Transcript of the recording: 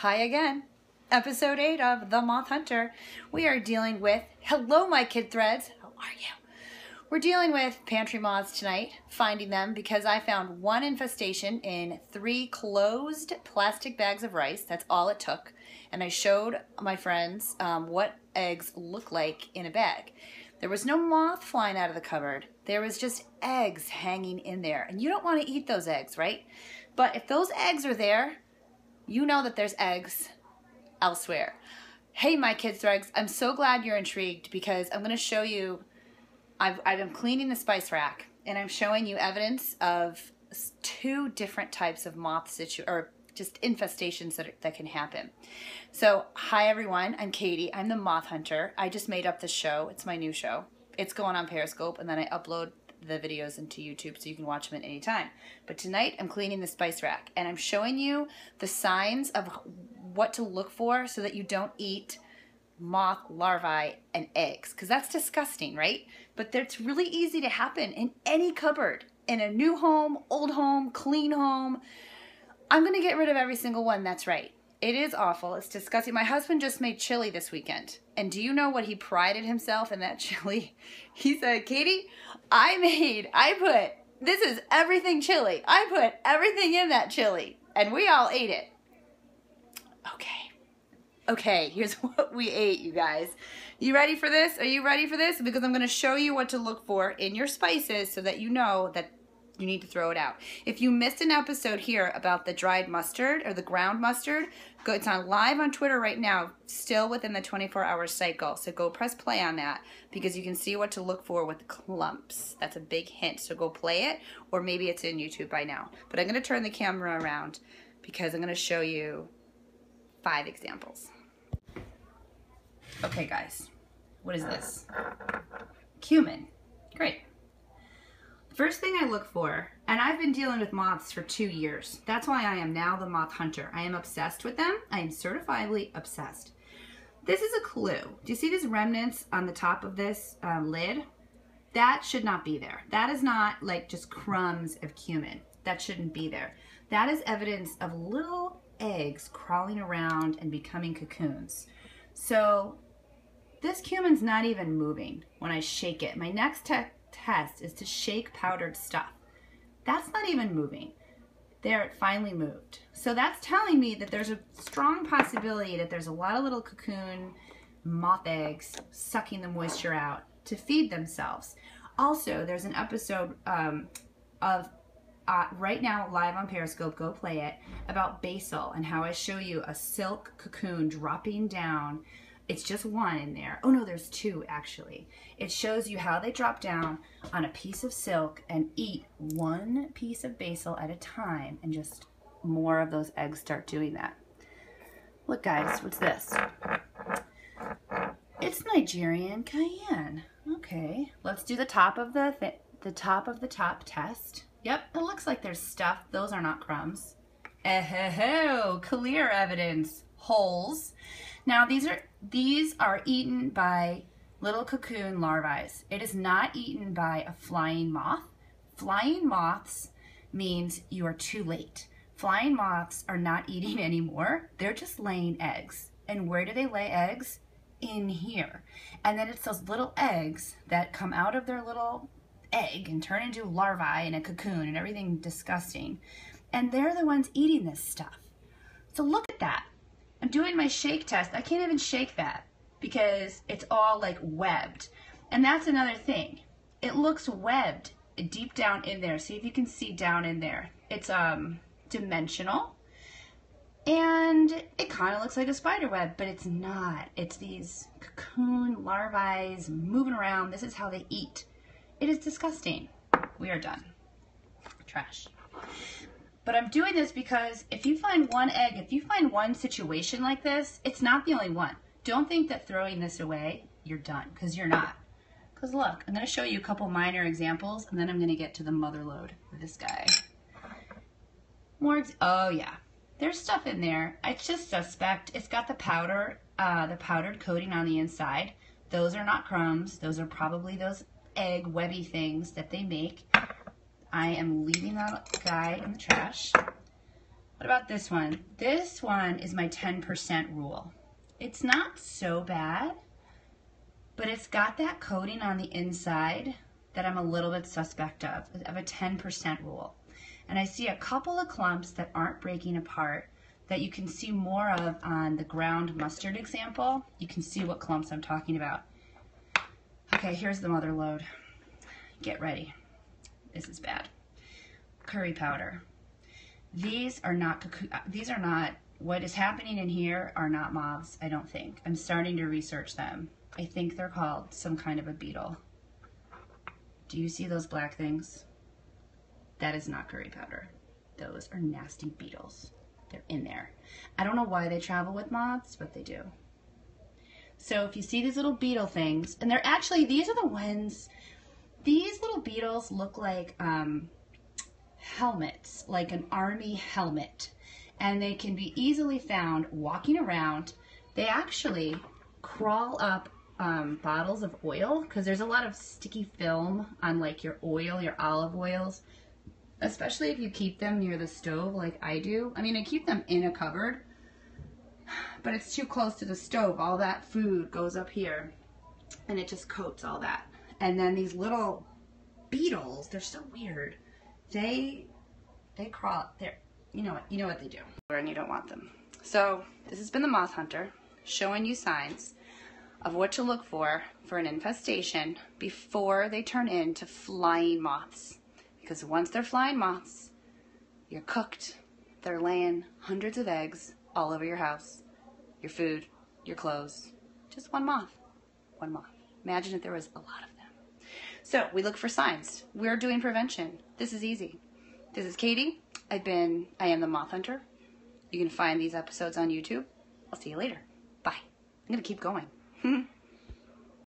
Hi again. Episode 8 of The Moth Hunter. We are dealing with, hello my kid threads, how are you? We're dealing with pantry moths tonight, finding them because I found one infestation in three closed plastic bags of rice. That's all it took. And I showed my friends um, what eggs look like in a bag. There was no moth flying out of the cupboard. There was just eggs hanging in there. And you don't want to eat those eggs, right? But if those eggs are there, you know that there's eggs elsewhere. Hey, my kids' threads, I'm so glad you're intrigued because I'm going to show you I've, I've been cleaning the spice rack and I'm showing you evidence of two different types of moth situ or just infestations that, that can happen. So, hi everyone, I'm Katie. I'm the moth hunter. I just made up the show. It's my new show. It's going on Periscope and then I upload the videos into YouTube so you can watch them at any time. But tonight I'm cleaning the spice rack and I'm showing you the signs of what to look for so that you don't eat moth larvae and eggs because that's disgusting, right? But it's really easy to happen in any cupboard, in a new home, old home, clean home. I'm to get rid of every single one, that's right. It is awful. It's disgusting. My husband just made chili this weekend. And do you know what he prided himself in that chili? He said, Katie, I made, I put, this is everything chili. I put everything in that chili. And we all ate it. Okay. Okay, here's what we ate, you guys. You ready for this? Are you ready for this? Because I'm going to show you what to look for in your spices so that you know that you need to throw it out. If you missed an episode here about the dried mustard or the ground mustard, go, it's on live on Twitter right now, still within the 24-hour cycle. So go press play on that because you can see what to look for with clumps. That's a big hint. So go play it, or maybe it's in YouTube by now. But I'm going to turn the camera around because I'm going to show you five examples. Okay, guys, what is this? Cumin. Great. First thing I look for, and I've been dealing with moths for two years. That's why I am now the moth hunter. I am obsessed with them. I am certifiably obsessed. This is a clue. Do you see these remnants on the top of this um, lid? That should not be there. That is not like just crumbs of cumin. That shouldn't be there. That is evidence of little eggs crawling around and becoming cocoons. So this cumin's not even moving when I shake it. My next test is to shake powdered stuff. That's not even moving. There, it finally moved. So that's telling me that there's a strong possibility that there's a lot of little cocoon moth eggs sucking the moisture out to feed themselves. Also, there's an episode um, of uh, right now live on Periscope, go play it, about basil and how I show you a silk cocoon dropping down it's just one in there. Oh no, there's two actually. It shows you how they drop down on a piece of silk and eat one piece of basil at a time and just more of those eggs start doing that. Look guys, what's this? It's Nigerian cayenne. Okay, let's do the top of the th the top of the top test. Yep, it looks like there's stuff. Those are not crumbs. Eh, clear evidence. Holes. Now these are these are eaten by little cocoon larvae. It is not eaten by a flying moth. Flying moths means you are too late. Flying moths are not eating anymore. They're just laying eggs. And where do they lay eggs? In here. And then it's those little eggs that come out of their little egg and turn into larvae and a cocoon and everything disgusting. And they're the ones eating this stuff. So look at that. I'm doing my shake test. I can't even shake that because it's all like webbed. And that's another thing. It looks webbed deep down in there. See if you can see down in there. It's um dimensional. And it kind of looks like a spider web, but it's not. It's these cocoon larvae moving around. This is how they eat. It is disgusting. We are done. Trash. But I'm doing this because if you find one egg, if you find one situation like this, it's not the only one. Don't think that throwing this away, you're done, because you're not. Because look, I'm going to show you a couple minor examples, and then I'm going to get to the mother load with this guy. More, oh yeah, there's stuff in there. It's just suspect. It's got the powder, uh, the powdered coating on the inside. Those are not crumbs. Those are probably those egg webby things that they make. I am leaving that guy in the trash. What about this one? This one is my 10% rule. It's not so bad, but it's got that coating on the inside that I'm a little bit suspect of, of a 10% rule. And I see a couple of clumps that aren't breaking apart that you can see more of on the ground mustard example. You can see what clumps I'm talking about. Okay, here's the mother load. Get ready. This is bad. Curry powder. These are not uh, these are not what is happening in here are not moths, I don't think. I'm starting to research them. I think they're called some kind of a beetle. Do you see those black things? That is not curry powder. Those are nasty beetles. They're in there. I don't know why they travel with moths, but they do. So if you see these little beetle things, and they're actually, these are the ones, these little beetles look like um, helmets, like an army helmet. And they can be easily found walking around. They actually crawl up um, bottles of oil because there's a lot of sticky film on like your oil, your olive oils, especially if you keep them near the stove like I do. I mean, I keep them in a cupboard, but it's too close to the stove. All that food goes up here and it just coats all that. And then these little beetles, they're so weird. They, they crawl, they're, you know what, you know what they do. And you don't want them. So this has been the Moth Hunter showing you signs of what to look for for an infestation before they turn into flying moths. Because once they're flying moths, you're cooked. They're laying hundreds of eggs all over your house, your food, your clothes. Just one moth. One moth. Imagine if there was a lot of. So we look for signs. We're doing prevention. This is easy. This is Katie. I've been, I am the Moth Hunter. You can find these episodes on YouTube. I'll see you later. Bye. I'm going to keep going.